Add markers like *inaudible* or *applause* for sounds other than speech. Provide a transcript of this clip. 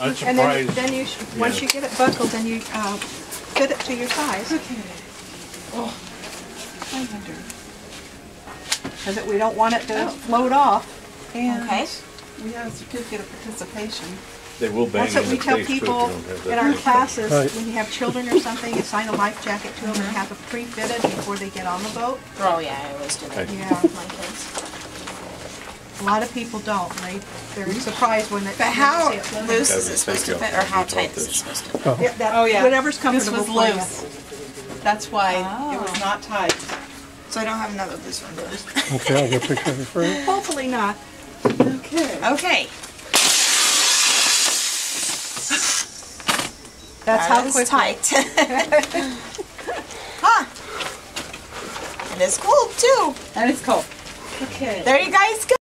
I'm And then, then you, sh- once Yeah. you get it buckled, then you, uh, fit it to your size. Okay. Oh, I wonder. Cause it- we don't want it to Oh. float off. And Okay. we have a certificate of participation. They will bang That's what in we the tell face too if you people in our classes, Right. when you have children or something, you sign a life jacket to them and have it pre-fitted before they get on the boat. Oh yeah, I always do that Okay. Yeah. with my kids. A lot of people don't, they, they're mm-hmm. surprised when they. But how when they see it. loose is it supposed to fit, or how tight is it supposed to fit? Yeah, that- Oh, yeah. Whatever's This comfortable was for you. loose. That's why it Oh. was not tight. So I don't have another loose one. do I? Okay, I'll get a picture of it for you. Hopefully not. Okay. Okay. That's That how is quick. tight. *laughs* huh. And It is cold too. And it's cold. Okay. There you guys go.